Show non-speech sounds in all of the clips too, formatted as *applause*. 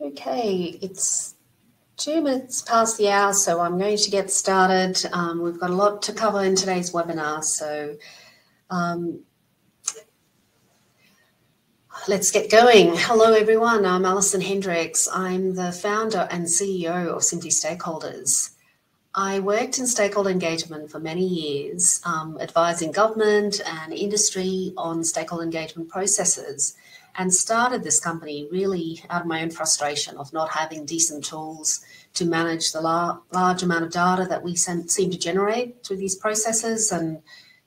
Okay, it's two minutes past the hour, so I'm going to get started. Um, we've got a lot to cover in today's webinar, so um, let's get going. Hello, everyone. I'm Alison Hendricks. I'm the founder and CEO of Simply Stakeholders. I worked in stakeholder engagement for many years, um, advising government and industry on stakeholder engagement processes and started this company really out of my own frustration of not having decent tools to manage the lar- large amount of data that we seem to generate through these processes and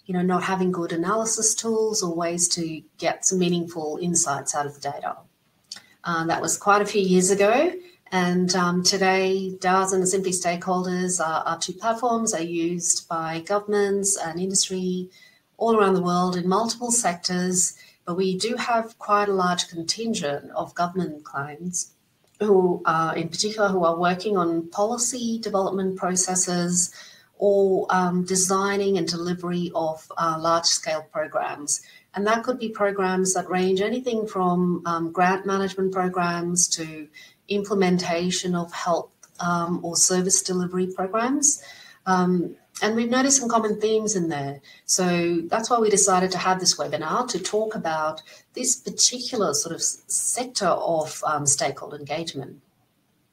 you know not having good analysis tools or ways to get some meaningful insights out of the data. Uh, that was quite a few years ago and um, today Darzin and simply stakeholders are, are two platforms. Are used by governments and industry all around the world in multiple sectors but we do have quite a large contingent of government clients who are, in particular, who are working on policy development processes or um, designing and delivery of uh, large-scale programs. And that could be programs that range anything from um, grant management programs to implementation of health um, or service delivery programs. Um, and we've noticed some common themes in there. So that's why we decided to have this webinar to talk about this particular sort of sector of um, stakeholder engagement.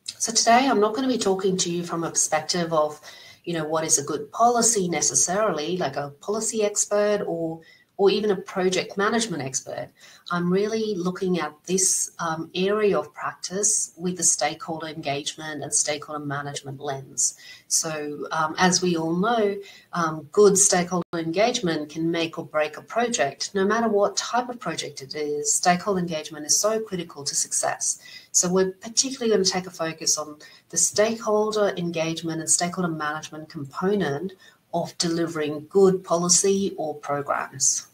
So today I'm not going to be talking to you from a perspective of, you know, what is a good policy necessarily, like a policy expert or or even a project management expert. I'm really looking at this um, area of practice with the stakeholder engagement and stakeholder management lens. So, um, as we all know, um, good stakeholder engagement can make or break a project. No matter what type of project it is, stakeholder engagement is so critical to success. So, we're particularly going to take a focus on the stakeholder engagement and stakeholder management component of delivering good policy or programs.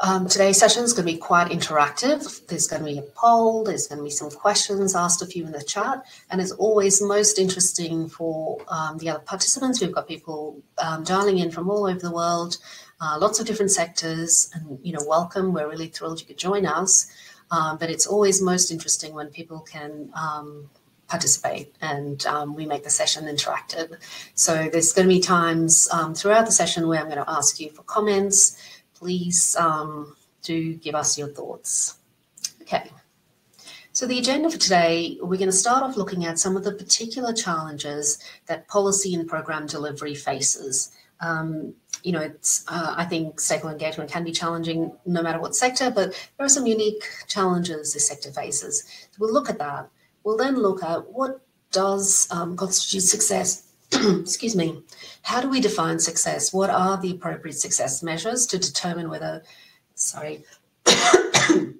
Um, today's session is going to be quite interactive. There's going to be a poll, there's going to be some questions asked of you in the chat, and it's always most interesting for um, the other participants. We've got people um, dialing in from all over the world, uh, lots of different sectors, and you know, welcome. We're really thrilled you could join us. Um, but it's always most interesting when people can um, participate and um, we make the session interactive. So there's going to be times um, throughout the session where I'm going to ask you for comments please um, do give us your thoughts. Okay. So, the agenda for today, we're going to start off looking at some of the particular challenges that policy and program delivery faces. Um, you know, uh, I think stakeholder engagement can be challenging no matter what sector, but there are some unique challenges this sector faces. So we'll look at that. We'll then look at what does um, constitute success *clears throat* excuse me, how do we define success? What are the appropriate success measures to determine whether, sorry, *coughs* to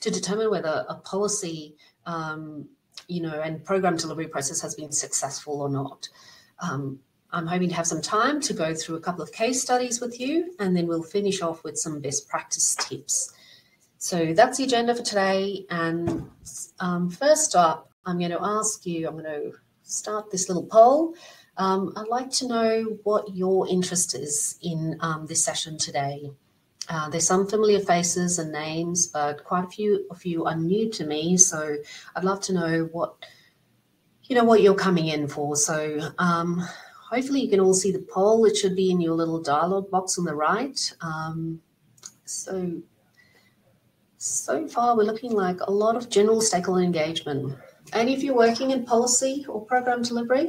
determine whether a policy, um, you know, and program delivery process has been successful or not? Um, I'm hoping to have some time to go through a couple of case studies with you, and then we'll finish off with some best practice tips. So that's the agenda for today. And um, first up, I'm going to ask you, I'm going to start this little poll. Um, I'd like to know what your interest is in um, this session today. Uh, there's some familiar faces and names, but quite a few of you are new to me, so I'd love to know what you know what you're coming in for. So um, hopefully you can all see the poll. It should be in your little dialog box on the right. Um, so so far we're looking like a lot of general stakeholder engagement. Any of you working in policy or program delivery?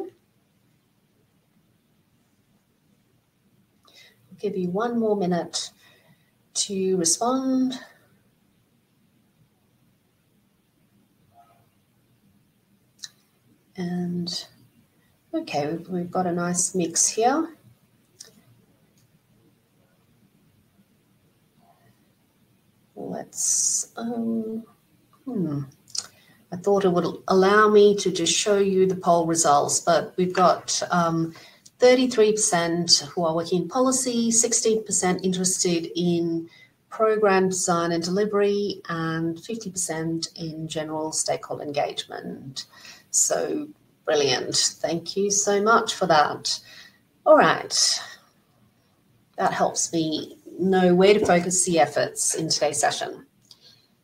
I'll give you one more minute to respond. And okay, we've got a nice mix here. Let's, um, hmm. I thought it would allow me to just show you the poll results, but we've got um, 33% who are working in policy, 16% interested in program design and delivery, and 50% in general stakeholder engagement. So brilliant. Thank you so much for that. All right. That helps me know where to focus the efforts in today's session.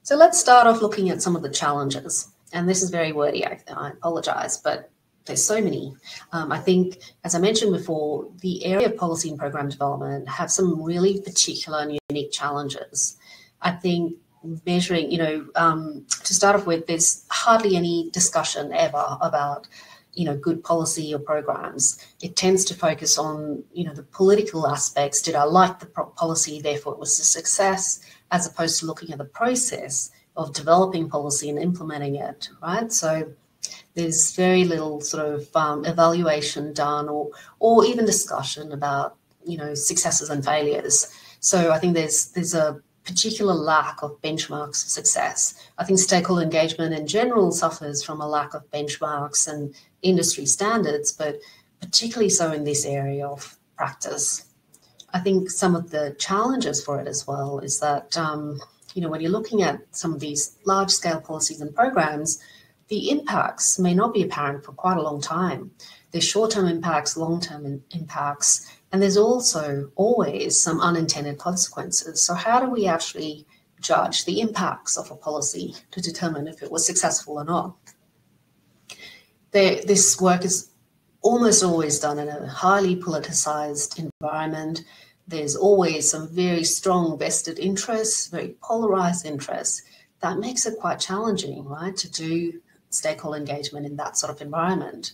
So let's start off looking at some of the challenges. And this is very wordy, I, I apologize, but there's so many. Um, I think, as I mentioned before, the area of policy and program development have some really particular and unique challenges. I think measuring, you know, um, to start off with, there's hardly any discussion ever about, you know, good policy or programs. It tends to focus on, you know, the political aspects. Did I like the policy, therefore it was a success, as opposed to looking at the process of developing policy and implementing it, right? So there's very little sort of um, evaluation done or or even discussion about you know successes and failures. So I think there's there's a particular lack of benchmarks of success. I think stakeholder engagement in general suffers from a lack of benchmarks and industry standards, but particularly so in this area of practice. I think some of the challenges for it as well is that, um, you know, when you're looking at some of these large scale policies and programs, the impacts may not be apparent for quite a long time. There's short term impacts, long term impacts, and there's also always some unintended consequences. So, how do we actually judge the impacts of a policy to determine if it was successful or not? This work is almost always done in a highly politicized environment. There's always some very strong vested interests, very polarized interests. That makes it quite challenging, right, to do stakeholder engagement in that sort of environment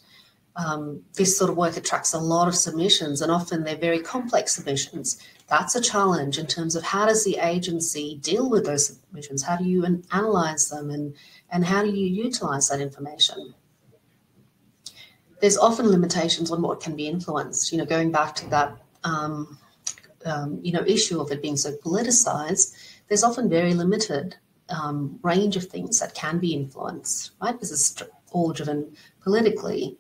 um, this sort of work attracts a lot of submissions and often they're very complex submissions. That's a challenge in terms of how does the agency deal with those submissions? How do you analyze them and, and how do you utilize that information? There's often limitations on what can be influenced. You know, going back to that, um, um, you know, issue of it being so politicized, there's often very limited um, range of things that can be influenced, right? This is all driven politically.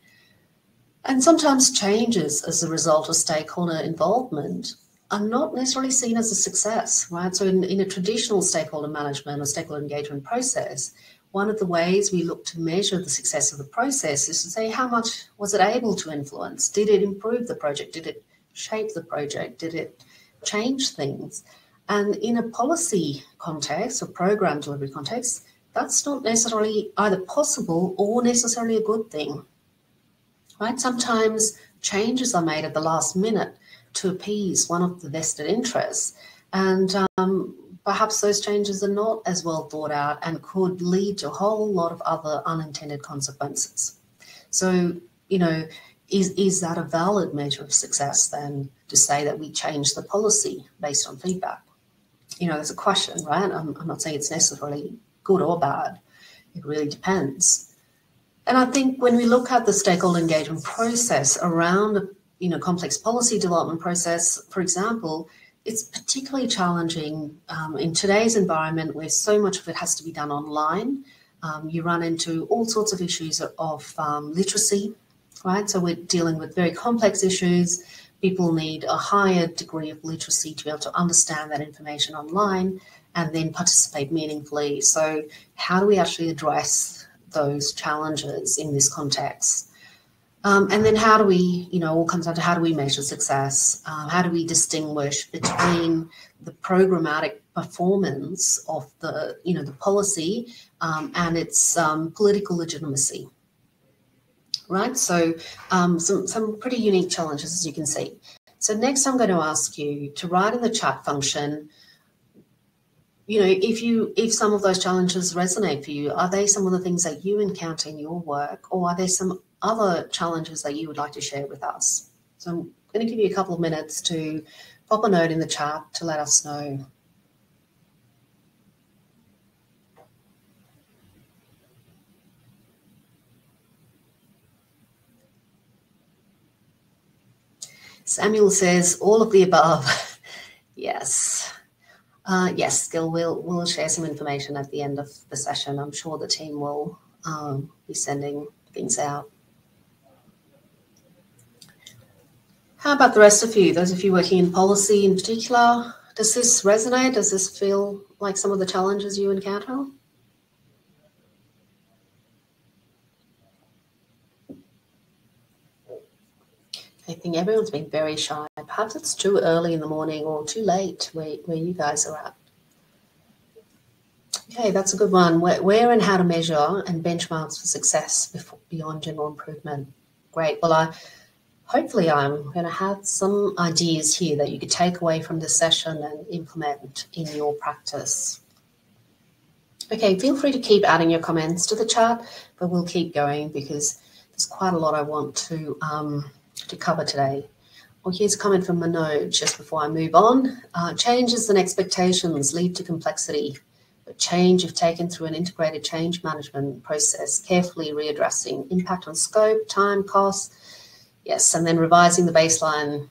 And sometimes changes as a result of stakeholder involvement are not necessarily seen as a success, right? So, in, in a traditional stakeholder management or stakeholder engagement process, one of the ways we look to measure the success of the process is to say how much was it able to influence? Did it improve the project? Did it shape the project? Did it change things? And in a policy context or program delivery context, that's not necessarily either possible or necessarily a good thing right? Sometimes changes are made at the last minute to appease one of the vested interests. And um, perhaps those changes are not as well thought out and could lead to a whole lot of other unintended consequences. So, you know, is, is that a valid measure of success then to say that we change the policy based on feedback? You know, there's a question, right? I'm, I'm not saying it's necessarily good or bad. It really depends. And I think when we look at the stakeholder engagement process around a you know complex policy development process, for example, it's particularly challenging um, in today's environment where so much of it has to be done online. Um, you run into all sorts of issues of um, literacy, right? So we're dealing with very complex issues. People need a higher degree of literacy to be able to understand that information online and then participate meaningfully. So, how do we actually address those challenges in this context. Um, and then how do we, you know, all comes down to how do we measure success? Um, how do we distinguish between the programmatic performance of the, you know, the policy um, and its um, political legitimacy? Right. So um, some some pretty unique challenges, as you can see. So next, I'm going to ask you to write in the chat function you know if you if some of those challenges resonate for you are they some of the things that you encounter in your work or are there some other challenges that you would like to share with us so i'm going to give you a couple of minutes to pop a note in the chat to let us know Samuel says all of the above. *laughs* yes. Uh, yes, Gil, we'll, we'll share some information at the end of the session. I'm sure the team will um, be sending things out. How about the rest of you, those of you working in policy in particular? Does this resonate? Does this feel like some of the challenges you encounter? I think everyone's been very shy. Perhaps it's too early in the morning or too late where, where you guys are at. Okay, that's a good one. Where, where and how to measure and benchmarks for success before, beyond general improvement. Great. Well, I hopefully I'm going to have some ideas here that you could take away from this session and implement in your practice. Okay, feel free to keep adding your comments to the chat, but we'll keep going because there's quite a lot I want to um, to cover today. Well, here's a comment from Manoj just before I move on. Uh, changes and expectations lead to complexity but change if taken through an integrated change management process, carefully readdressing impact on scope, time, cost. Yes, and then revising the baseline.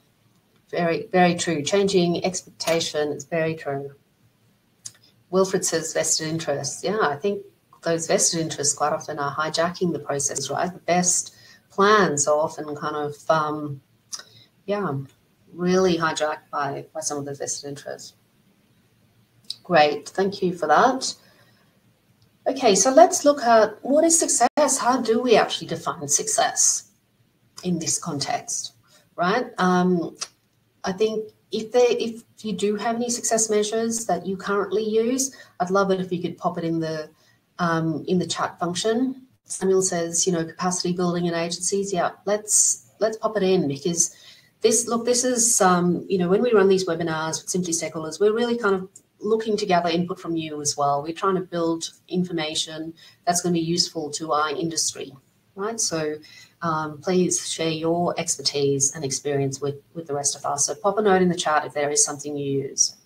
Very, very true. Changing expectation is very true. Wilfred says vested interests. Yeah, I think those vested interests quite often are hijacking the process, right? The best plans are often kind of, um, yeah, really hijacked by, by some of the vested interests. Great, thank you for that. Okay, so let's look at what is success? How do we actually define success in this context, right? Um, I think if they, if you do have any success measures that you currently use, I'd love it if you could pop it in the um, in the chat function. Samuel says, you know, capacity building in agencies. Yeah, let's let's pop it in because this look, this is um, you know, when we run these webinars with Simply Stakeholders, we're really kind of looking to gather input from you as well. We're trying to build information that's going to be useful to our industry, right? So um, please share your expertise and experience with, with the rest of us. So pop a note in the chat if there is something you use.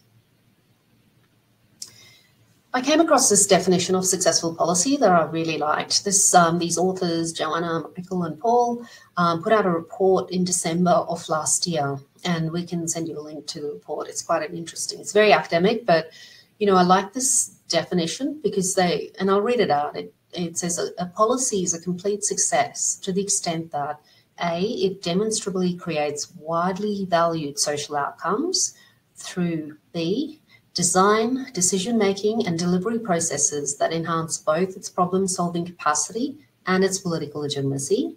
I came across this definition of successful policy that I really liked. This, um, these authors, Joanna, Michael, and Paul, um, put out a report in December of last year, and we can send you a link to the report. It's quite an interesting. It's very academic, but you know I like this definition because they, and I'll read it out. It, it says a, a policy is a complete success to the extent that a it demonstrably creates widely valued social outcomes through b design, decision making, and delivery processes that enhance both its problem solving capacity and its political legitimacy.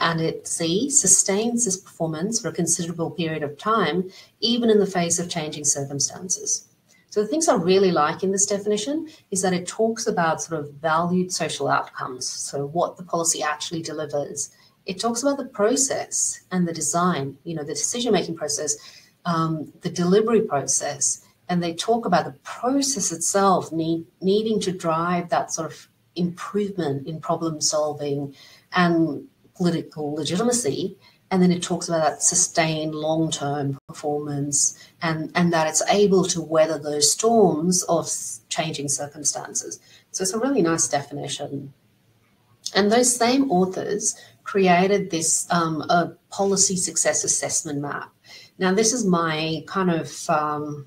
And it C sustains this performance for a considerable period of time, even in the face of changing circumstances. So the things I really like in this definition is that it talks about sort of valued social outcomes. So what the policy actually delivers. It talks about the process and the design, you know, the decision-making process, um, the delivery process, and they talk about the process itself need, needing to drive that sort of improvement in problem solving and political legitimacy. And then it talks about that sustained long term performance and, and that it's able to weather those storms of changing circumstances. So it's a really nice definition. And those same authors created this um, a policy success assessment map. Now, this is my kind of um,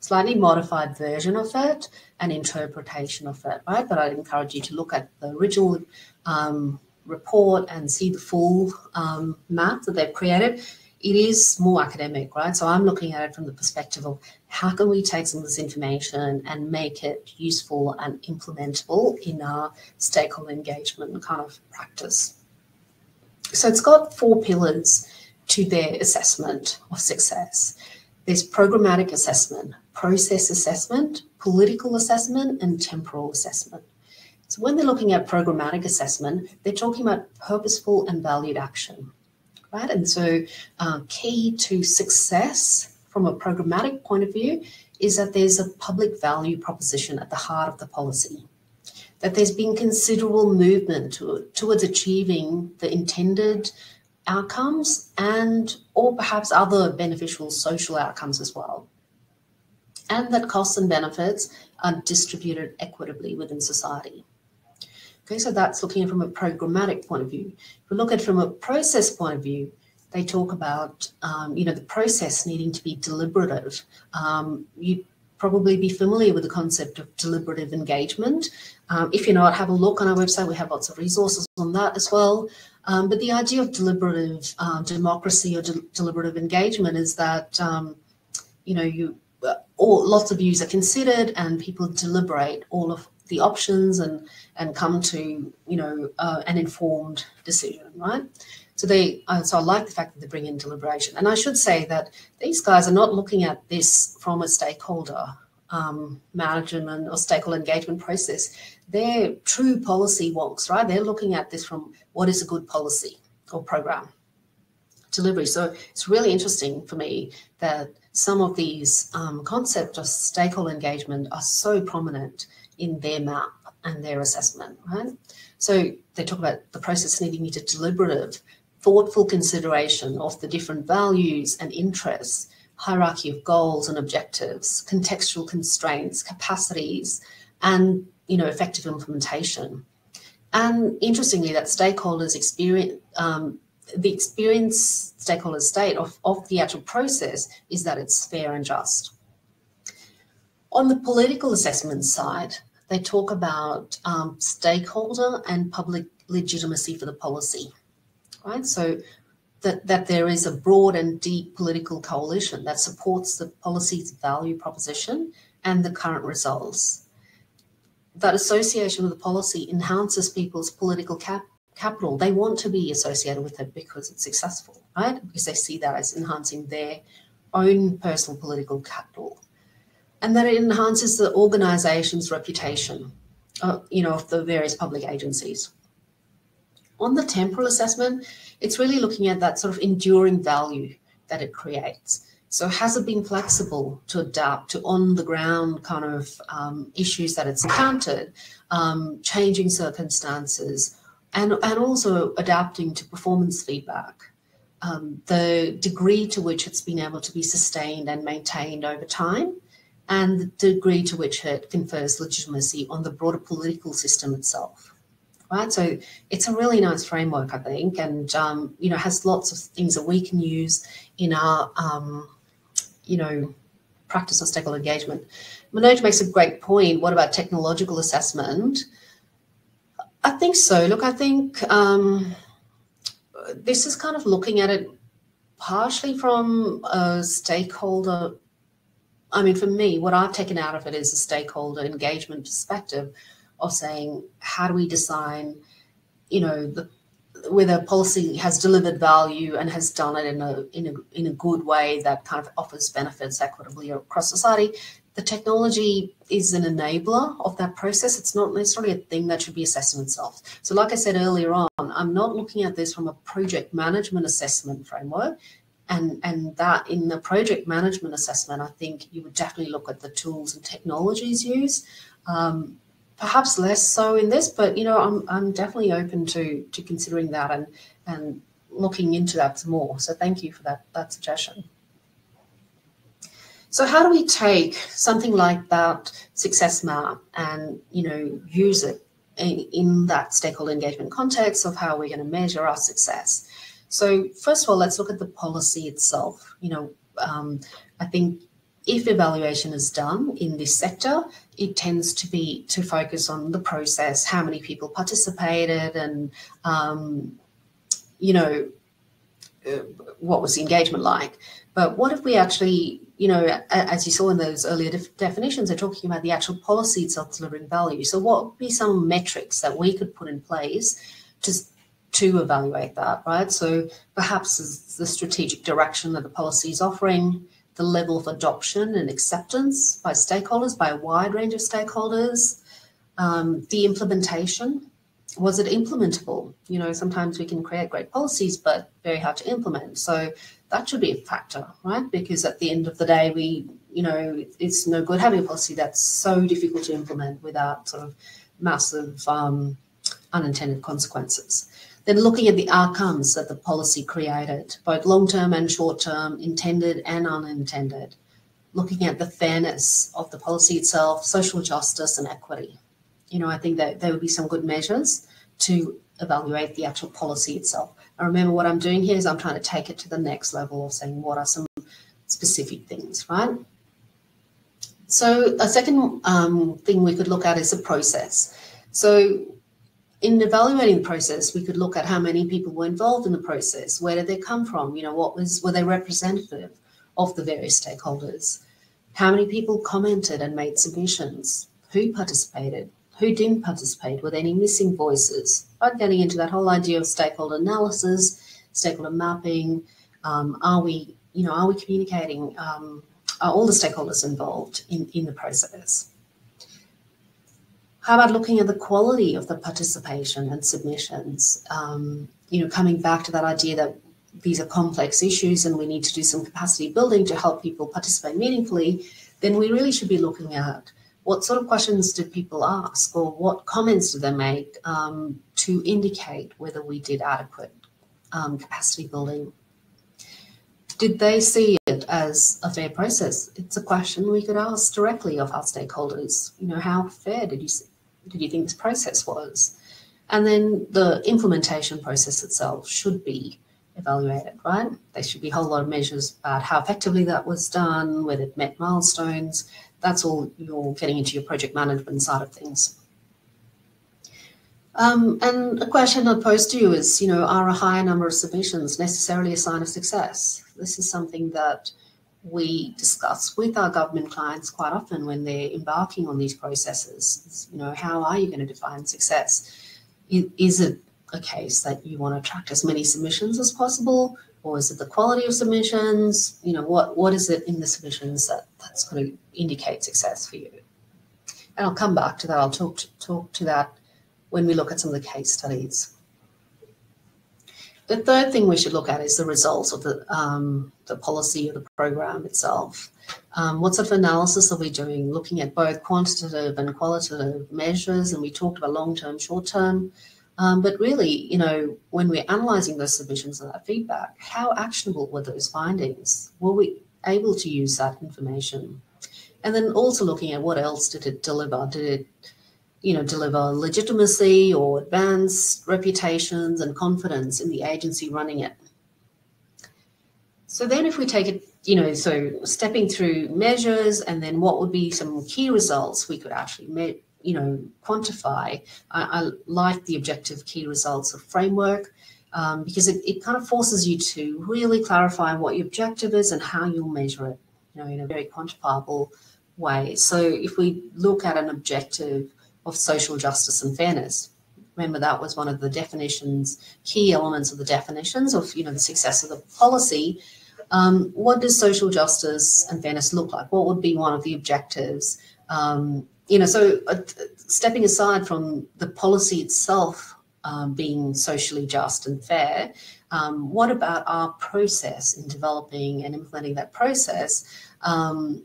slightly modified version of it, an interpretation of it, right? But I'd encourage you to look at the original um, report and see the full um, map that they've created. It is more academic, right? So I'm looking at it from the perspective of how can we take some of this information and make it useful and implementable in our stakeholder engagement kind of practice. So it's got four pillars to their assessment of success. There's programmatic assessment, process assessment, political assessment, and temporal assessment. So when they're looking at programmatic assessment, they're talking about purposeful and valued action, right? And so uh, key to success from a programmatic point of view is that there's a public value proposition at the heart of the policy, that there's been considerable movement to, towards achieving the intended outcomes and or perhaps other beneficial social outcomes as well and that costs and benefits are distributed equitably within society okay so that's looking from a programmatic point of view if we look at it from a process point of view they talk about um, you know the process needing to be deliberative um, you probably be familiar with the concept of deliberative engagement. Um, if you're not, have a look on our website. We have lots of resources on that as well. Um, but the idea of deliberative uh, democracy or de deliberative engagement is that, um, you know, you all, lots of views are considered and people deliberate all of the options and, and come to, you know, uh, an informed decision, right? So they, uh, so I like the fact that they bring in deliberation. And I should say that these guys are not looking at this from a stakeholder um, management or stakeholder engagement process, they're true policy wonks, right? They're looking at this from what is a good policy or program delivery. So it's really interesting for me that some of these um, concepts of stakeholder engagement are so prominent in their map and their assessment, right? So they talk about the process needing to deliberative, thoughtful consideration of the different values and interests, hierarchy of goals and objectives, contextual constraints, capacities, and you know effective implementation. And interestingly, that stakeholders experience um, the experience stakeholder state of, of the actual process is that it's fair and just. On the political assessment side, they talk about um, stakeholder and public legitimacy for the policy, right? So that, that there is a broad and deep political coalition that supports the policy's value proposition and the current results. That association with the policy enhances people's political cap capital. They want to be associated with it because it's successful, right? Because they see that as enhancing their own personal political capital. And that it enhances the organization's reputation, uh, you know, of the various public agencies. On the temporal assessment, it's really looking at that sort of enduring value that it creates. So has it been flexible to adapt to on the ground kind of um, issues that it's encountered, um, changing circumstances, and, and also adapting to performance feedback. Um, the degree to which it's been able to be sustained and maintained over time, and the degree to which it confers legitimacy on the broader political system itself. Right, so it's a really nice framework, I think, and um, you know has lots of things that we can use in our, um, you know, practice of stakeholder engagement. Manoj makes a great point. What about technological assessment? I think so. Look, I think um, this is kind of looking at it partially from a stakeholder. I mean, for me, what I've taken out of it is a stakeholder engagement perspective of saying, how do we design, you know, the whether policy has delivered value and has done it in a in a in a good way that kind of offers benefits equitably across society the technology is an enabler of that process. It's not necessarily a thing that should be assessed itself. So, like I said earlier on, I'm not looking at this from a project management assessment framework. And, and that in the project management assessment, I think you would definitely look at the tools and technologies used. Um, perhaps less so in this, but you know, I'm, I'm definitely open to to considering that and and looking into that more. So thank you for that that suggestion. So how do we take something like that success map and you know use it in, in that stakeholder engagement context of how we're going to measure our success? So first of all, let's look at the policy itself. You know, um, I think if evaluation is done in this sector, it tends to be to focus on the process, how many people participated, and um, you know uh, what was the engagement like. But what if we actually you know, as you saw in those earlier def- definitions, they're talking about the actual policy itself delivering value. So, what would be some metrics that we could put in place to to evaluate that, right? So, perhaps the strategic direction that the policy is offering, the level of adoption and acceptance by stakeholders, by a wide range of stakeholders, um, the implementation. Was it implementable? You know, sometimes we can create great policies, but very hard to implement. So, that should be a factor, right? Because at the end of the day, we, you know, it's no good having a policy that's so difficult to implement without sort of massive um, unintended consequences. Then looking at the outcomes that the policy created, both long term and short term, intended and unintended. Looking at the fairness of the policy itself, social justice, and equity. You know, I think that there would be some good measures to evaluate the actual policy itself. I remember what I'm doing here is I'm trying to take it to the next level of saying what are some specific things, right? So a second um, thing we could look at is the process. So in evaluating the process, we could look at how many people were involved in the process. Where did they come from? You know, what was were they representative of the various stakeholders? How many people commented and made submissions? Who participated? who didn't participate, were there any missing voices? Right, getting into that whole idea of stakeholder analysis, stakeholder mapping. Um, are we, you know, are we communicating um, are all the stakeholders involved in, in the process. How about looking at the quality of the participation and submissions? Um, you know, coming back to that idea that these are complex issues and we need to do some capacity building to help people participate meaningfully, then we really should be looking at what sort of questions did people ask or what comments did they make um, to indicate whether we did adequate um, capacity building. Did they see it as a fair process? It's a question we could ask directly of our stakeholders. You know, how fair did you did you think this process was? And then the implementation process itself should be evaluated, right? There should be a whole lot of measures about how effectively that was done, whether it met milestones. That's all you're getting into your project management side of things. Um, and a question I'd pose to you is, you know, are a higher number of submissions necessarily a sign of success? This is something that we discuss with our government clients quite often when they're embarking on these processes. You know, how are you going to define success? Is it a case that you want to attract as many submissions as possible or is it the quality of submissions you know what what is it in the submissions that that's going to indicate success for you and i'll come back to that i'll talk to, talk to that when we look at some of the case studies the third thing we should look at is the results of the um, the policy or the program itself um, what sort of analysis are we doing looking at both quantitative and qualitative measures and we talked about long term short term um, but really, you know, when we're analysing those submissions and that feedback, how actionable were those findings? Were we able to use that information? And then also looking at what else did it deliver? Did it, you know, deliver legitimacy or advance reputations and confidence in the agency running it? So then if we take it, you know, so stepping through measures and then what would be some key results we could actually you know, quantify. I, I like the objective key results of framework um, because it, it kind of forces you to really clarify what your objective is and how you'll measure it, you know, in a very quantifiable way. So if we look at an objective of social justice and fairness, remember that was one of the definitions, key elements of the definitions of, you know, the success of the policy. Um, what does social justice and fairness look like? What would be one of the objectives? Um, you know, so uh, stepping aside from the policy itself um, being socially just and fair, um, what about our process in developing and implementing that process? Um,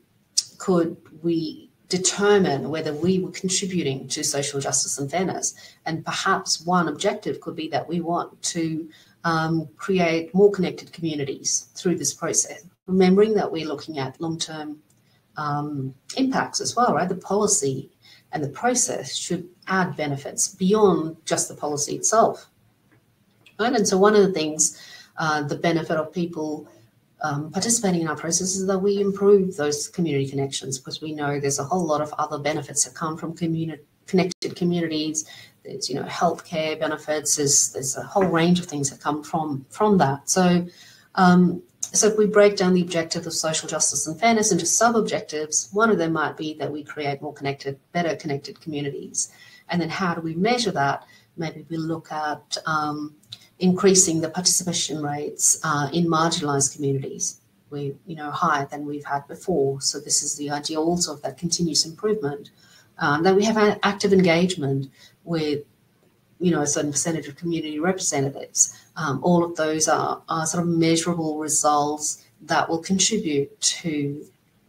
could we determine whether we were contributing to social justice and fairness? And perhaps one objective could be that we want to um, create more connected communities through this process, remembering that we're looking at long term um, impacts as well, right? The policy and the process should add benefits beyond just the policy itself. Right? And so, one of the things, uh, the benefit of people um, participating in our process is that we improve those community connections because we know there's a whole lot of other benefits that come from community connected communities. There's you know healthcare benefits. There's there's a whole range of things that come from from that. So um, so if we break down the objective of social justice and fairness into sub-objectives, one of them might be that we create more connected, better connected communities. And then how do we measure that? Maybe we look at um, increasing the participation rates uh, in marginalized communities. We, you know, higher than we've had before. So this is the idea also of that continuous improvement. Um, that we have an active engagement with you know, a certain percentage of community representatives. Um, all of those are, are sort of measurable results that will contribute to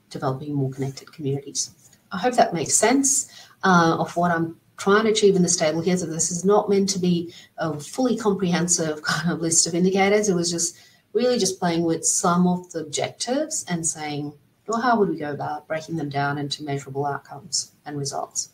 developing more connected communities. I hope that makes sense uh, of what I'm trying to achieve in this table here. So this is not meant to be a fully comprehensive *laughs* kind of list of indicators. It was just really just playing with some of the objectives and saying, well, how would we go about breaking them down into measurable outcomes and results?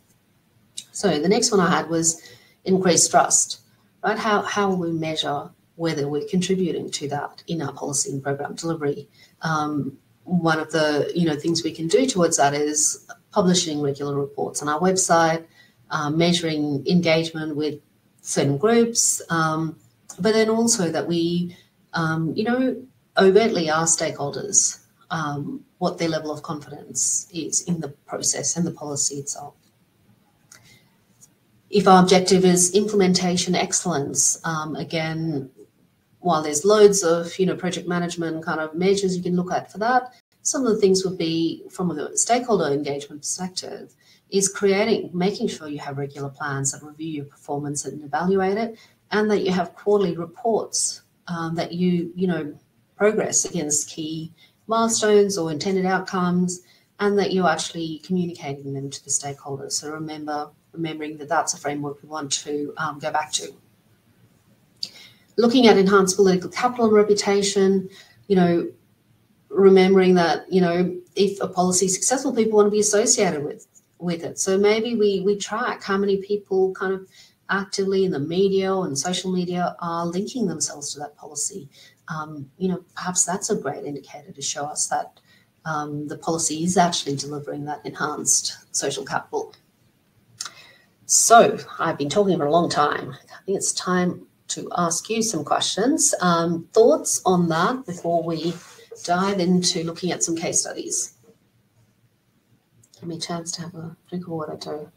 So the next one I had was increased trust, right? How, how will we measure whether we're contributing to that in our policy and program delivery? Um, one of the you know things we can do towards that is publishing regular reports on our website, uh, measuring engagement with certain groups, um, but then also that we um, you know overtly ask stakeholders um, what their level of confidence is in the process and the policy itself. If our objective is implementation excellence, um, again, while there's loads of you know project management kind of measures you can look at for that, some of the things would be from a stakeholder engagement perspective is creating, making sure you have regular plans that review your performance and evaluate it, and that you have quarterly reports um, that you, you know, progress against key milestones or intended outcomes, and that you're actually communicating them to the stakeholders. So remember, remembering that that's a framework we want to um, go back to. Looking at enhanced political capital and reputation, you know, remembering that, you know, if a policy is successful, people want to be associated with with it. So maybe we we track how many people kind of actively in the media and social media are linking themselves to that policy. Um, you know, perhaps that's a great indicator to show us that um, the policy is actually delivering that enhanced social capital. So I've been talking for a long time. I think it's time to ask you some questions. Um, thoughts on that before we dive into looking at some case studies? Give me a chance to have a drink of water too.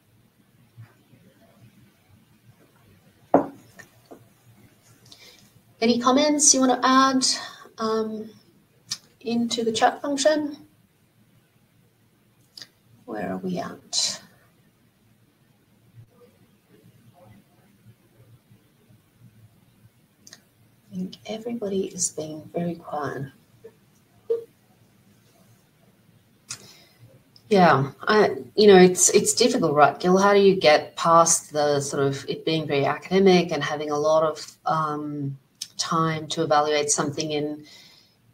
Any comments you want to add um, into the chat function? Where are we at? I think everybody is being very quiet. Yeah, I, you know, it's it's difficult, right, Gil? How do you get past the sort of it being very academic and having a lot of um, time to evaluate something in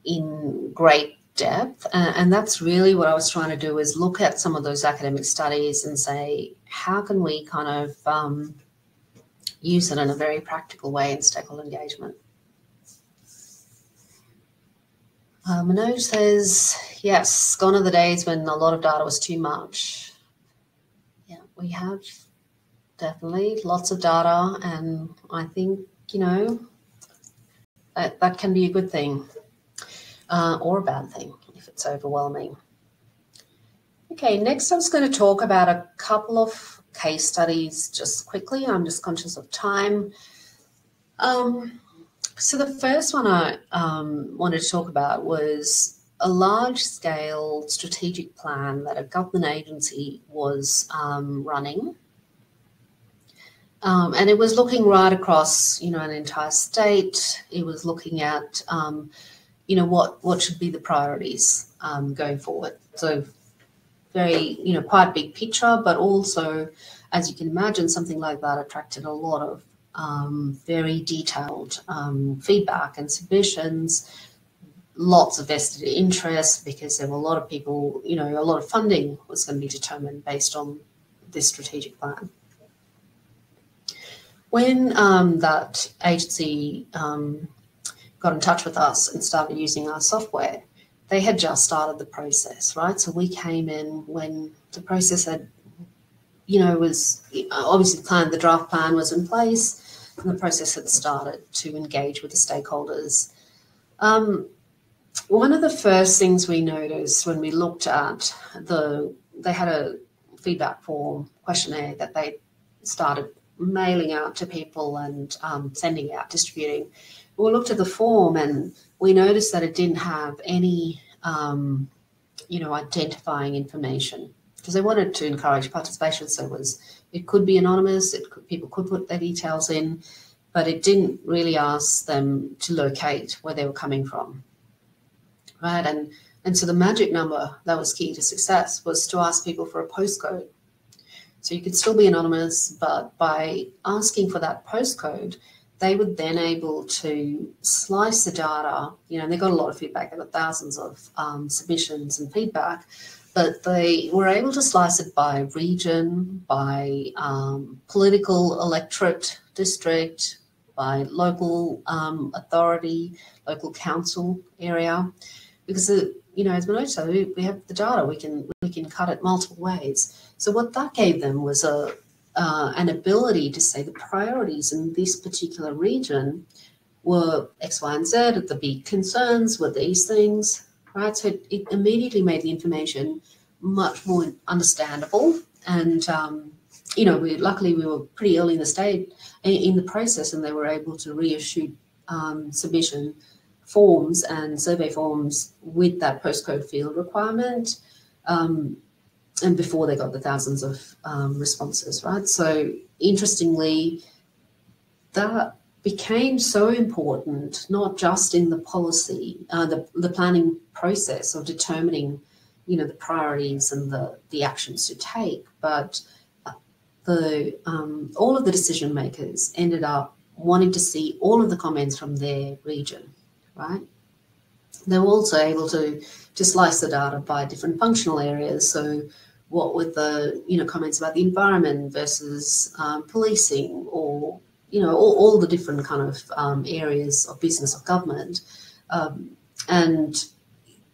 in great depth? And, and that's really what I was trying to do is look at some of those academic studies and say, how can we kind of um, use it in a very practical way in stakeholder engagement? Uh, Manoj says, yes, gone are the days when a lot of data was too much. Yeah, we have definitely lots of data, and I think, you know, that, that can be a good thing uh, or a bad thing if it's overwhelming. Okay, next I'm going to talk about a couple of case studies just quickly. I'm just conscious of time. Um, so the first one I um, wanted to talk about was a large scale strategic plan that a government agency was um, running. Um, and it was looking right across, you know, an entire state. It was looking at, um, you know, what what should be the priorities um, going forward. So very, you know, quite big picture, but also, as you can imagine, something like that attracted a lot of um, very detailed um, feedback and submissions, lots of vested interest because there were a lot of people, you know, a lot of funding was going to be determined based on this strategic plan. When um, that agency um, got in touch with us and started using our software, they had just started the process, right? So we came in when the process had, you know, was obviously the plan, the draft plan was in place and the process had started to engage with the stakeholders. Um, one of the first things we noticed when we looked at the, they had a feedback form questionnaire that they started mailing out to people and um, sending out, distributing. We looked at the form and we noticed that it didn't have any, um, you know, identifying information because they wanted to encourage participation. So it was it could be anonymous. It could, people could put their details in, but it didn't really ask them to locate where they were coming from, right? And and so the magic number that was key to success was to ask people for a postcode. So you could still be anonymous, but by asking for that postcode, they were then able to slice the data. You know, they got a lot of feedback. They got thousands of um, submissions and feedback, but they were able to slice it by region, by um, political electorate district, by local um, authority, local council area, because you know, as Manoj said, we, we have the data. We can we can cut it multiple ways. So what that gave them was a uh, an ability to say the priorities in this particular region were X, Y, and Z. The big concerns were these things right? So it, it immediately made the information much more understandable. And, um, you know, we luckily we were pretty early in the state in the process and they were able to reissue um, submission forms and survey forms with that postcode field requirement. Um, and before they got the thousands of um, responses, right? So interestingly, that became so important, not just in the policy, uh, the, the planning process of determining, you know, the priorities and the, the actions to take, but uh, the um, all of the decision makers ended up wanting to see all of the comments from their region, right? They were also able to, to slice the data by different functional areas. So what were the, you know, comments about the environment versus um, policing or you know, all, all the different kind of um, areas of business of government. Um, and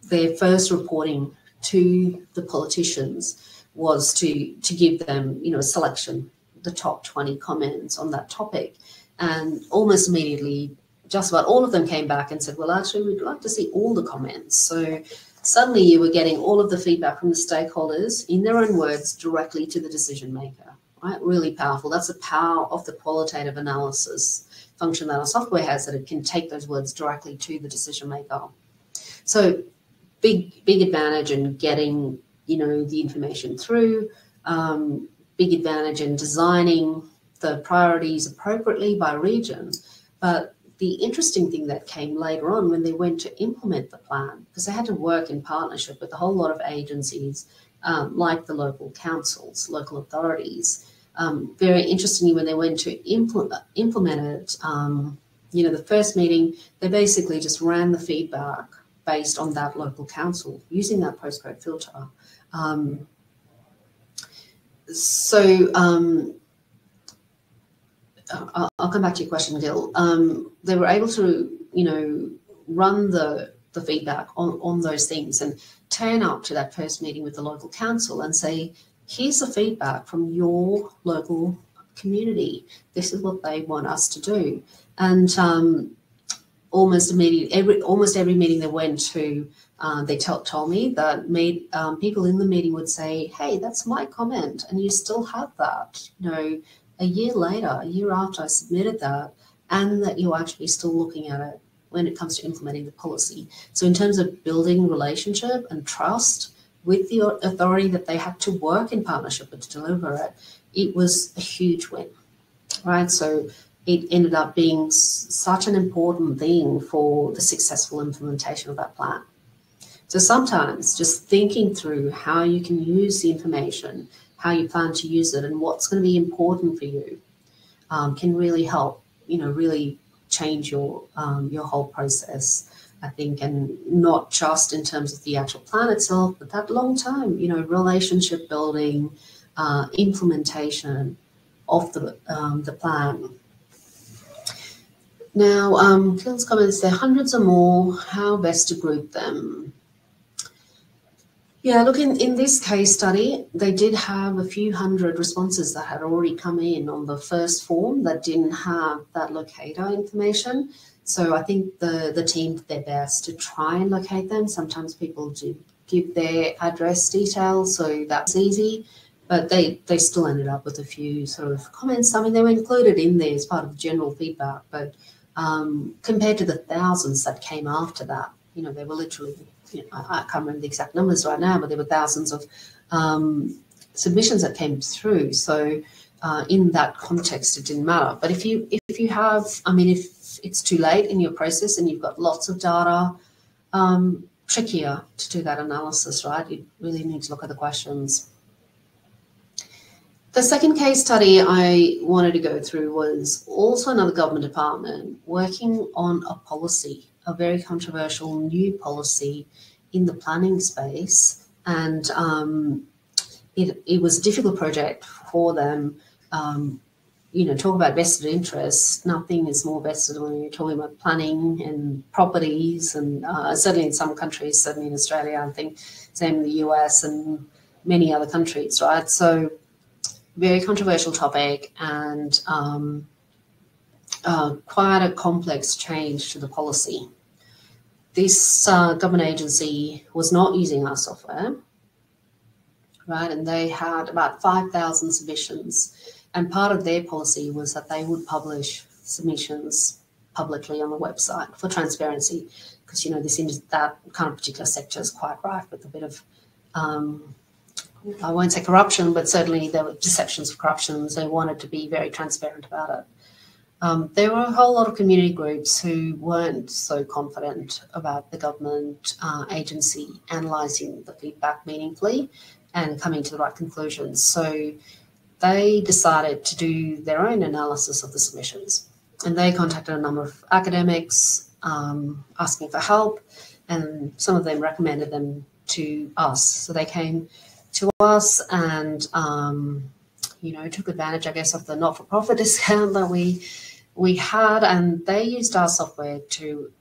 their first reporting to the politicians was to to give them, you know, a selection, the top 20 comments on that topic. And almost immediately, just about all of them came back and said, well, actually, we'd like to see all the comments. So suddenly you were getting all of the feedback from the stakeholders in their own words directly to the decision maker right? Really powerful. That's the power of the qualitative analysis function that our software has that it can take those words directly to the decision maker. So big, big advantage in getting, you know, the information through, um, big advantage in designing the priorities appropriately by region. But the interesting thing that came later on when they went to implement the plan, because they had to work in partnership with a whole lot of agencies um, like the local councils, local authorities, um, very interestingly, when they went to implement, implement it, um, you know, the first meeting, they basically just ran the feedback based on that local council using that postcode filter. Um, so um, I'll, I'll, come back to your question, Gil. Um, they were able to, you know, run the the feedback on, on those things and turn up to that first meeting with the local council and say, here's the feedback from your local community. This is what they want us to do. And um, almost immediately, every almost every meeting they went to, uh, they told, told me that made um, people in the meeting would say, "Hey, that's my comment, and you still have that." You know, a year later, a year after I submitted that, and that you're actually still looking at it when it comes to implementing the policy. So, in terms of building relationship and trust, with the authority that they had to work in partnership with to deliver it, it was a huge win, right? So it ended up being such an important thing for the successful implementation of that plan. So sometimes just thinking through how you can use the information, how you plan to use it, and what's going to be important for you um, can really help, you know, really change your um, your whole process. I think, and not just in terms of the actual plan itself, but that long term, you know, relationship building, uh, implementation of the um, the plan. Now, um, Gil's comments there, hundreds or more, how best to group them? Yeah, look, in, in this case study, they did have a few hundred responses that had already come in on the first form that didn't have that locator information. So I think the, the team did their best to try and locate them. Sometimes people do give their address details, so that's easy. But they, they still ended up with a few sort of comments. I mean, they were included in there as part of the general feedback, but um, compared to the thousands that came after that, you know, they were literally, you know, I, I, can't remember the exact numbers right now, but there were thousands of um, submissions that came through. So uh, in that context, it didn't matter. But if you if you have, I mean, if it's too late in your process and you've got lots of data, um, trickier to do that analysis, right? You really need to look at the questions. The second case study I wanted to go through was also another government department working on a policy, a very controversial new policy in the planning space. And um, it, it was a difficult project for them um, you know, talk about vested interests, nothing is more vested when you're talking about planning and properties, and uh, certainly in some countries, certainly in Australia, I think, same in the US and many other countries, right? So, very controversial topic and um, uh, quite a complex change to the policy. This uh, government agency was not using our software, right? And they had about 5,000 submissions and part of their policy was that they would publish submissions publicly on the website for transparency, because you know this that kind of particular sector is quite rife with a bit of um, I won't say corruption, but certainly there were deceptions of corruption. They wanted to be very transparent about it. Um, there were a whole lot of community groups who weren't so confident about the government uh, agency analysing the feedback meaningfully and coming to the right conclusions. So they decided to do their own analysis of the submissions. And they contacted a number of academics um, asking for help, and some of them recommended them to us. So they came to us and um, you know took advantage, I guess, of the not-for-profit *laughs* discount that we we had, and they used our software to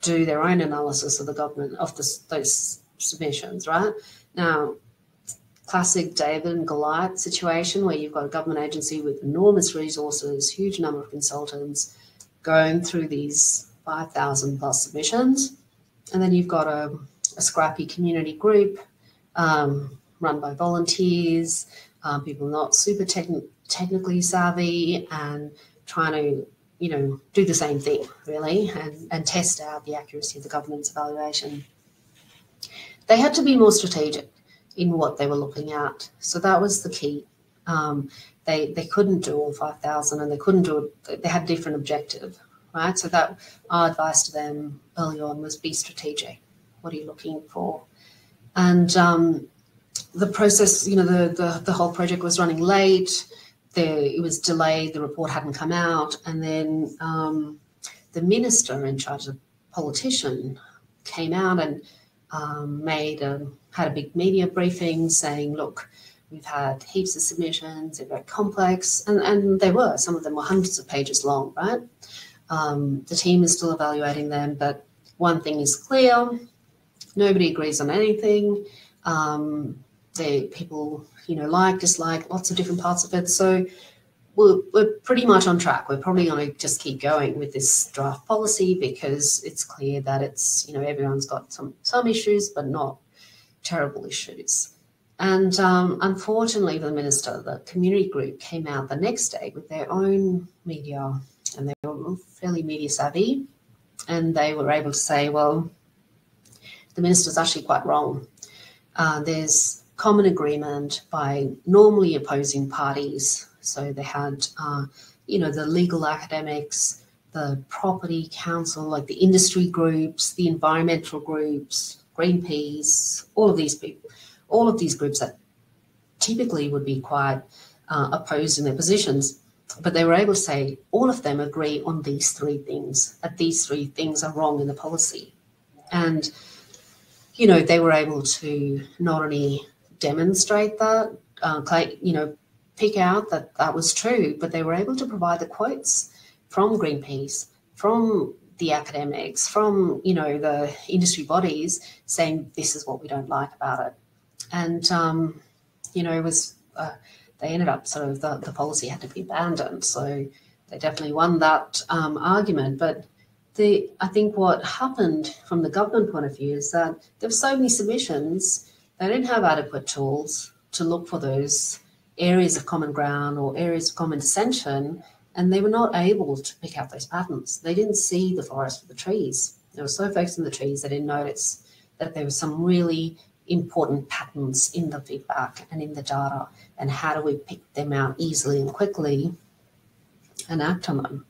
do their own analysis of the government of the, those submissions. Right now, classic David and Goliath situation where you've got a government agency with enormous resources, huge number of consultants going through these 5,000 plus submissions. And then you've got a, a scrappy community group um, run by volunteers, um, people not super techn- technically savvy and trying to, you know, do the same thing really and, and test out the accuracy of the government's evaluation. They had to be more strategic in what they were looking at. So that was the key. Um, they they couldn't do all 5,000 and they couldn't do it. They had different objective, right? So that our advice to them early on was be strategic. What are you looking for? And um, the process, you know, the, the, the whole project was running late. It was delayed. The report hadn't come out, and then um, the minister in charge of politician came out and um, made a, had a big media briefing saying, "Look, we've had heaps of submissions. They're very complex, and and they were. Some of them were hundreds of pages long. Right? Um, the team is still evaluating them, but one thing is clear: nobody agrees on anything. Um, people you know like dislike lots of different parts of it. So we're, we're pretty much on track. We're probably going to just keep going with this draft policy because it's clear that it's you know everyone's got some some issues but not terrible issues. And um, unfortunately for the minister the community group came out the next day with their own media and they were fairly media savvy and they were able to say well the minister's actually quite wrong. Uh, there's common agreement by normally opposing parties. So they had, uh, you know, the legal academics, the property council, like the industry groups, the environmental groups, Greenpeace, all of these people, all of these groups that typically would be quite uh, opposed in their positions. But they were able to say all of them agree on these three things, that these three things are wrong in the policy. And, you know, they were able to not only demonstrate that, uh, you know, pick out that that was true, but they were able to provide the quotes from Greenpeace, from the academics, from you know the industry bodies, saying this is what we don't like about it, and um, you know it was uh, they ended up sort of the, the policy had to be abandoned, so they definitely won that um, argument, but. The, I think what happened from the government point of view is that there were so many submissions they didn't have adequate tools to look for those areas of common ground or areas of common dissension, and they were not able to pick out those patterns. They didn't see the forest for the trees. They were so focused on the trees, they didn't notice that there were some really important patterns in the feedback and in the data, and how do we pick them out easily and quickly and act on them.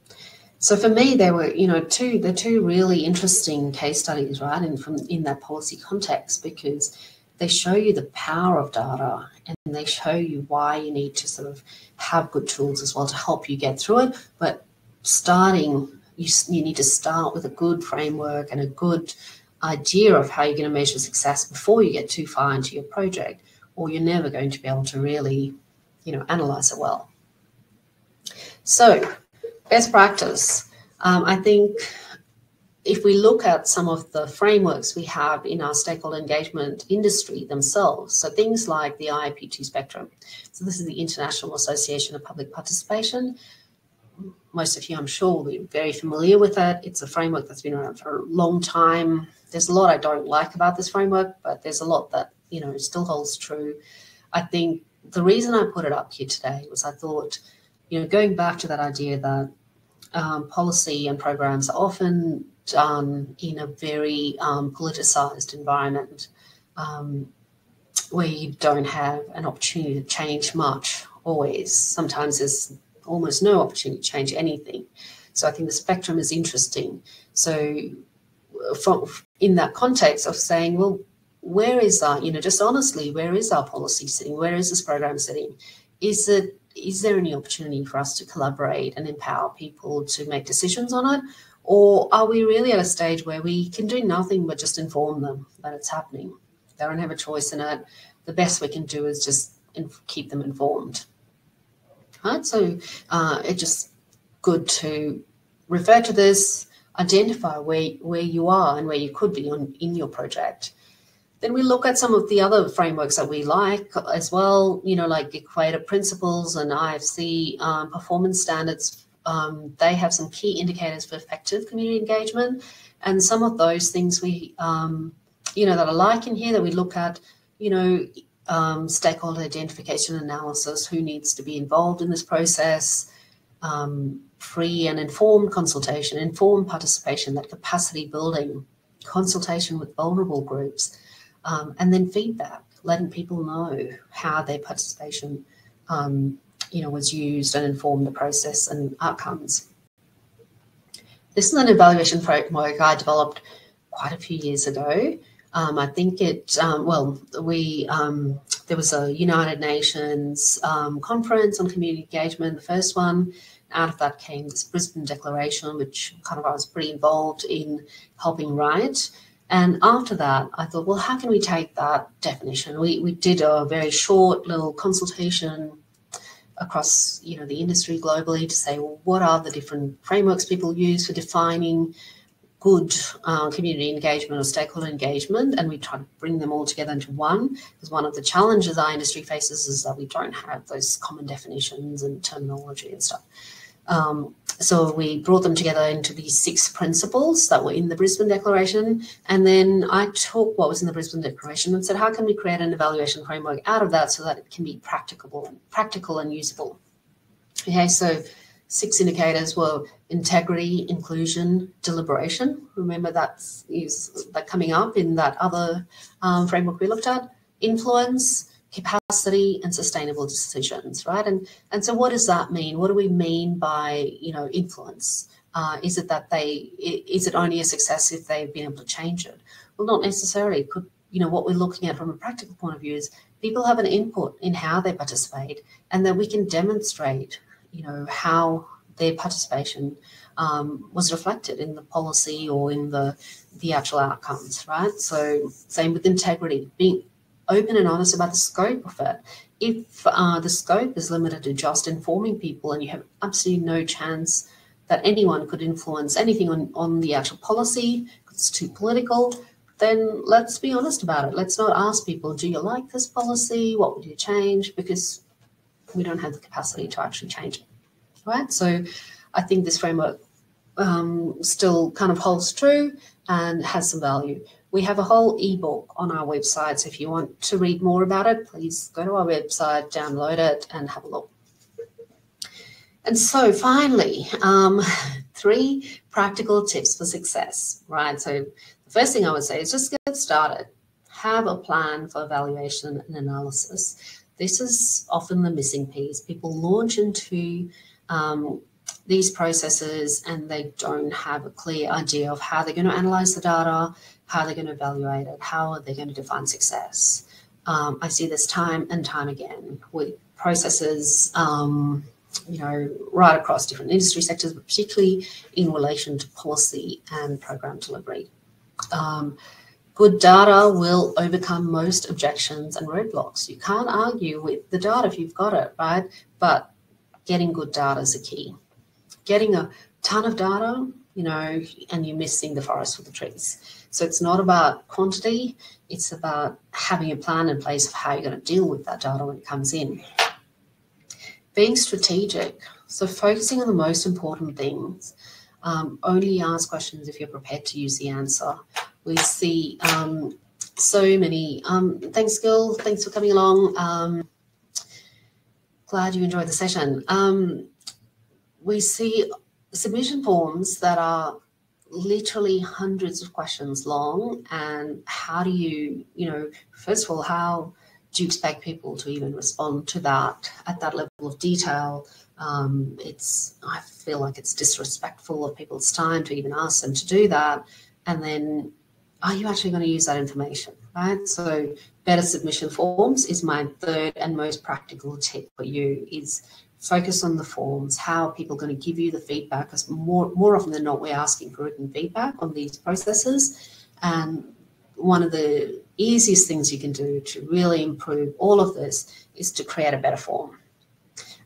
So for me, there were, you know, two the two really interesting case studies, right, in from in that policy context, because they show you the power of data and they show you why you need to sort of have good tools as well to help you get through it. But starting, you, you need to start with a good framework and a good idea of how you're going to measure success before you get too far into your project, or you're never going to be able to really, you know, analyze it well. So, best practice. Um, I think if we look at some of the frameworks we have in our stakeholder engagement industry themselves, so things like the IAP2 spectrum. So this is the International Association of Public Participation. Most of you, I'm sure, will be very familiar with that. It's a framework that's been around for a long time. There's a lot I don't like about this framework, but there's a lot that, you know, still holds true. I think the reason I put it up here today was I thought, you know, going back to that idea that um, policy and programs are often done in a very um, politicized environment um, where you don't have an opportunity to change much always. Sometimes there's almost no opportunity to change anything. So I think the spectrum is interesting. So from in that context of saying, well, where is our, you know, just honestly, where is our policy sitting? Where is this program sitting? Is it is there any opportunity for us to collaborate and empower people to make decisions on it? Or are we really at a stage where we can do nothing but just inform them that it's happening? They don't have a choice in it. The best we can do is just keep them informed. Right? So uh, it's just good to refer to this, identify where, where you are and where you could be on, in your project then we look at some of the other frameworks that we like as well, you know, like Equator Principles and IFC um, performance standards. Um, they have some key indicators for effective community engagement. And some of those things we, um, you know, that are like in here that we look at, you know, um, stakeholder identification analysis, who needs to be involved in this process, um, free and informed consultation, informed participation, that capacity building, consultation with vulnerable groups um, and then feedback, letting people know how their participation, um, you know, was used and informed the process and outcomes. This is an evaluation framework I developed quite a few years ago. Um, I think it, um, well, we, um, there was a United Nations um, conference on community engagement, the first one. Out of that came this Brisbane Declaration, which kind of I was pretty involved in helping write. And after that, I thought, well, how can we take that definition? We, we did a very short little consultation across you know the industry globally to say, well, what are the different frameworks people use for defining good uh, community engagement or stakeholder engagement, and we try to bring them all together into one. Because one of the challenges our industry faces is that we don't have those common definitions and terminology and stuff. Um, so we brought them together into these six principles that were in the Brisbane Declaration. And then I took what was in the Brisbane Declaration and said, how can we create an evaluation framework out of that so that it can be practicable, practical and usable? Okay, so six indicators were integrity, inclusion, deliberation. Remember that's is that coming up in that other um, framework we looked at. Influence, capacity and sustainable decisions, right? And and so what does that mean? What do we mean by you know influence? Uh, is it that they is it only a success if they've been able to change it? Well, not necessarily. Could you know what we're looking at from a practical point of view is people have an input in how they participate, and that we can demonstrate you know how their participation um, was reflected in the policy or in the the actual outcomes, right? So same with integrity, being open and honest about the scope of it. If uh, the scope is limited to just informing people and you have absolutely no chance that anyone could influence anything on, on the actual policy, it's too political, then let's be honest about it. Let's not ask people, do you like this policy? What would you change? Because we don't have the capacity to actually change it. Right? So I think this framework um, still kind of holds true and has some value. We have a whole ebook on our website. So if you want to read more about it, please go to our website, download it, and have a look. And so finally, um, three practical tips for success, right? So the first thing I would say is just get started. Have a plan for evaluation and analysis. This is often the missing piece. People launch into um, these processes and they don't have a clear idea of how they're going to analyze the data, how they're going to evaluate it, how are they going to define success. Um, I see this time and time again with processes, um, you know, right across different industry sectors, but particularly in relation to policy and program delivery. Um, good data will overcome most objections and roadblocks. You can't argue with the data if you've got it, right? But getting good data is a key. Getting a ton of data, you know, and you're missing the forest for the trees. So it's not about quantity, it's about having a plan in place of how you're going to deal with that data when it comes in. Being strategic, so focusing on the most important things. Um, only ask questions if you're prepared to use the answer. We see um, so many. Um, thanks, Gil. Thanks for coming along. Um, glad you enjoyed the session. Um, we see submission forms that are literally hundreds of questions long and how do you you know first of all how do you expect people to even respond to that at that level of detail? Um, it's i feel like it's disrespectful of people's time to even ask them to do that. And then are you actually going to use that information right? So better submission forms is my third and most practical tip for you is focus on the forms, how people are going to give you the feedback, because more, more often than not, we're asking for written feedback on these processes. And one of the easiest things you can do to really improve all of this is to create a better form.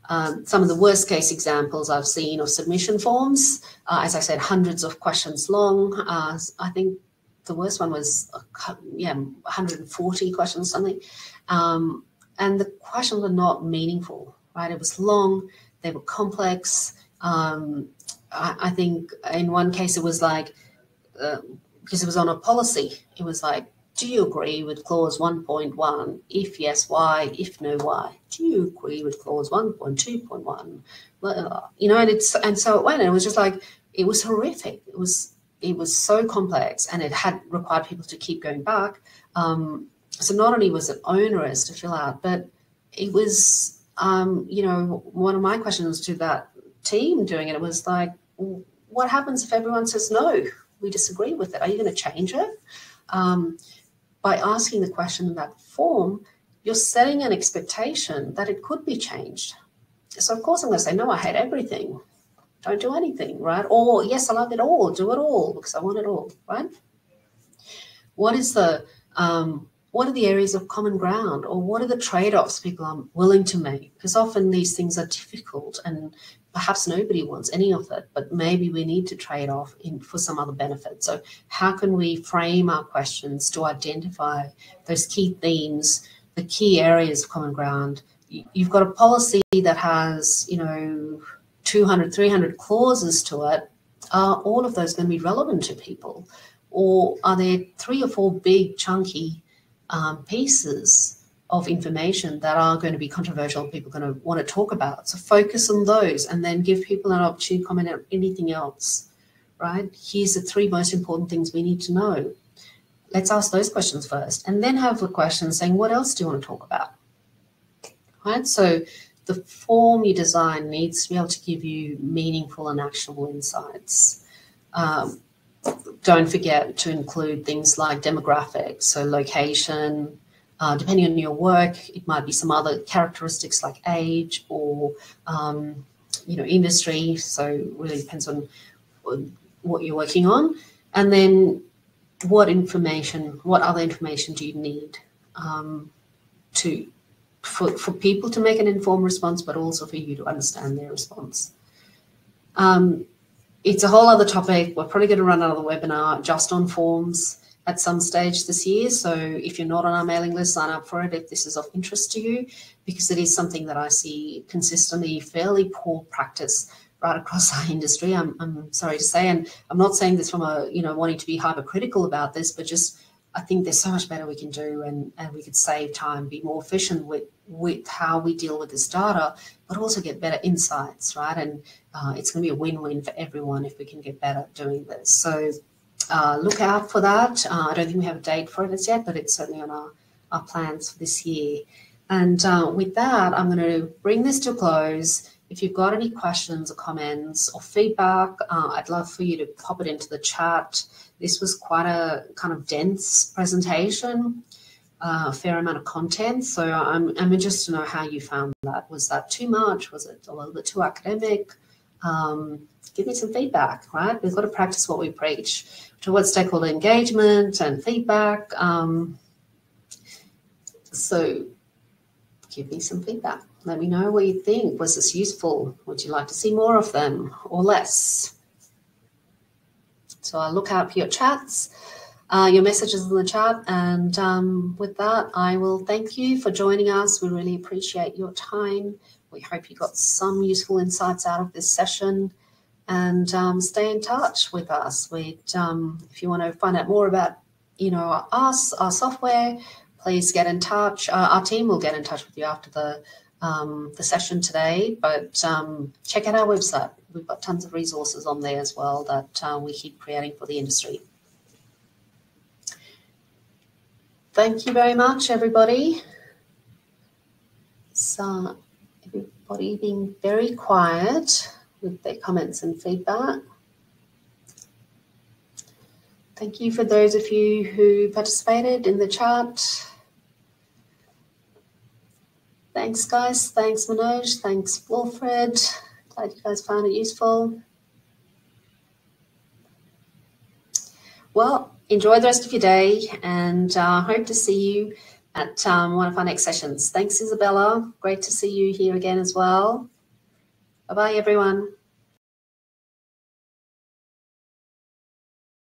Um, some of the worst case examples I've seen of submission forms, uh, as I said, hundreds of questions long. Uh, I think the worst one was, uh, yeah, 140 questions, something. Um, and the questions were not meaningful right? It was long, they were complex. Um, I, I, think in one case it was like, uh, because it was on a policy, it was like, do you agree with clause 1.1? If yes, why? If no, why? Do you agree with clause 1.2.1? You know, and it's and so it went, and it was just like it was horrific. It was it was so complex, and it had required people to keep going back. Um, so not only was it onerous to fill out, but it was um, you know, one of my questions to that team doing it was like, what happens if everyone says no? We disagree with it. Are you going to change it? Um, by asking the question in that form, you're setting an expectation that it could be changed. So of course I'm going to say no. I hate everything. Don't do anything, right? Or yes, I love it all. Do it all because I want it all, right? What is the um, what are the areas of common ground or what are the trade-offs people are willing to make? Because often these things are difficult and perhaps nobody wants any of it but maybe we need to trade off in for some other benefit. So how can we frame our questions to identify those key themes the key areas of common ground? You've got a policy that has you know 200 300 clauses to it. Are all of those going to be relevant to people? Or are there three or four big chunky um, pieces of information that are going to be controversial, people are going to want to talk about. So focus on those and then give people an opportunity to comment on anything else, right? Here's the three most important things we need to know. Let's ask those questions first and then have the questions saying, what else do you want to talk about? Right? So the form you design needs to be able to give you meaningful and actionable insights. Um, don't forget to include things like demographics, so location, uh, depending on your work, it might be some other characteristics like age or um, you know industry. So really depends on what you're working on, and then what information, what other information do you need um, to for, for people to make an informed response, but also for you to understand their response. Um, it's a whole other topic. We're probably going to run another webinar just on forms at some stage this year. So if you're not on our mailing list, sign up for it if this is of interest to you, because it is something that I see consistently fairly poor practice right across *laughs* our industry. I'm, I'm sorry to say, and I'm not saying this from a, you know, wanting to be hypercritical about this, but just I think there's so much better we can do and, and we could save time, be more efficient with, with how we deal with this data, but also get better insights, right? And uh, it's going to be a win-win for everyone if we can get better at doing this. So uh, look out for that. Uh, I don't think we have a date for it as yet, but it's certainly on our, our plans for this year. And uh, with that, I'm going to bring this to a close. If you've got any questions or comments or feedback, uh, I'd love for you to pop it into the chat. This was quite a kind of dense presentation, uh, a fair amount of content. So I'm, I'm interested to know how you found that. Was that too much? Was it a little bit too academic? Um, give me some feedback, right? We've got to practice what we preach towards stakeholder engagement and feedback. Um, so give me some feedback. Let me know what you think. Was this useful? Would you like to see more of them or less? So I'll look out for your chats, uh, your messages in the chat. And um, with that, I will thank you for joining us. We really appreciate your time. We hope you got some useful insights out of this session and um, stay in touch with us. we um, if you want to find out more about, you know, us, our software, please get in touch. Uh, our team will get in touch with you after the um, the session today, but um, check out our website. We've got tons of resources on there as well that uh, we keep creating for the industry. Thank you very much, everybody. So, everybody being very quiet with their comments and feedback. Thank you for those of you who participated in the chat. Thanks, guys. Thanks, Manoj. Thanks, Wilfred. Glad you guys found it useful. Well, enjoy the rest of your day and uh, hope to see you at um, one of our next sessions. Thanks, Isabella. Great to see you here again as well. Bye bye, everyone.